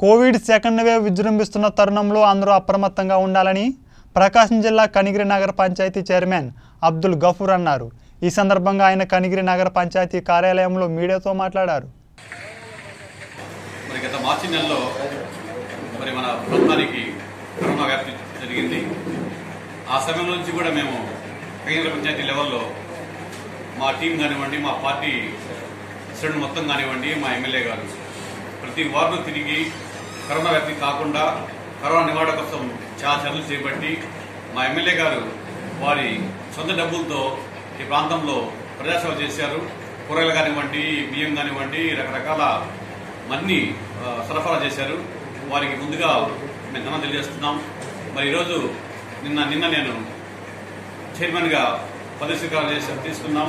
Covid second wave విజృంభిస్తున్న తరుణంలో అందరూ అప్రమత్తంగా ఉండాలని ప్రకాశం జిల్లా కనిగిరి నగర పంచాయతీ చైర్మన్ అబ్దుల్ గఫూర్ అన్నారు. ఈ సందర్భంగా ఆయన కనిగిరి నగర పంచాయతీ కార్యాలయంలో మీడియాతో మాట్లాడారు. మరి గత మార్చి నెలలో మరి మన ప్రభుత్వానికి కరోనా వ్యాప్తి జరిగింది. ఆ సమయం నుంచి కూడా మేము కేంద్ర పంచాయతీ లెవెల్లో మా టీం కానివ్వండి మా పార్టీ శ్రేణులు మొత్తం కానివ్వండి మా ఎమ్మెల్యే గారు ప్రతి వార్డు తిరిగి కరోనా వ్యాప్తి కాకుండా కరోనా నివారణ కోసం చాలా చర్యలు చేపట్టి మా ఎమ్మెల్యే గారు వారి సొంత డబ్బులతో ఈ ప్రాంతంలో ప్రజాసేవ చేశారు. కూరగాయలు కానివ్వండి బియ్యం కానివ్వండి రకరకాల మన్ని సరఫరా చేశారు. వారికి ముందుగా మేము ధనం తెలియజేస్తున్నాం. మరి ఈరోజు నిన్న నిన్న నేను చైర్మన్గా గా చేసి తీసుకున్నాం.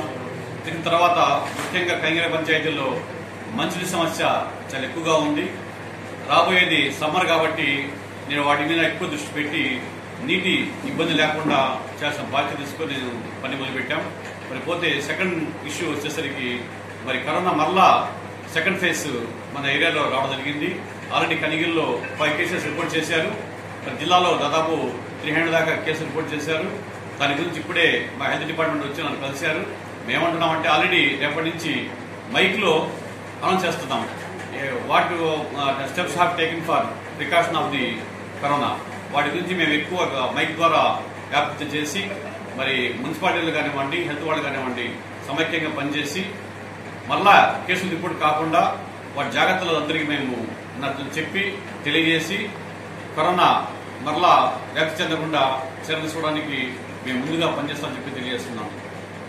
దీని తర్వాత ముఖ్యంగా కైంగిర పంచాయతీల్లో మంచినీటి సమస్య చాలా ఎక్కువగా ఉంది. రాబోయేది సమ్మర్ కాబట్టి నేను వాటి మీద ఎక్కువ దృష్టి పెట్టి నీటి ఇబ్బంది లేకుండా చేసిన బాధ్యత తీసుకొని నేను పని మొదలుపెట్టాం. మరి పోతే సెకండ్ ఇష్యూ వచ్చేసరికి మరి కరోనా మరలా సెకండ్ ఫేజ్ మన ఏరియాలో రావడం జరిగింది. ఆల్రెడీ కనిగిల్లో ఫైవ్ కేసెస్ రిపోర్ట్ చేశారు. మరి జిల్లాలో దాదాపు త్రీ హండ్రెడ్ దాకా కేసు రిపోర్ట్ చేశారు. దాని గురించి ఇప్పుడే మా హెల్త్ డిపార్ట్మెంట్ వచ్చి నన్ను కలిశారు. మేమంటున్నామంటే ఆల్రెడీ రేపటి నుంచి మైక్లో అనౌన్స్ చేస్తున్నాం. What steps have taking for precaution of the corona వాటి గురించి మేము ఎక్కువ మైక్ ద్వారా వ్యాప్తి చేసి మరి మున్సిపాలిటీలు కానివ్వండి హెల్త్ వాళ్ళు కానివ్వండి సమైక్యంగా పనిచేసి మళ్ళా కేసులు రిపోర్ట్ కాకుండా వాటి జాగ్రత్తలు అందరికీ మేము చెప్పి తెలియజేసి కరోనా మరలా వ్యాప్తి చెందకుండా చర్య తీసుకోవడానికి మేము ముందుగా పనిచేస్తామని చెప్పి తెలియజేస్తున్నాం.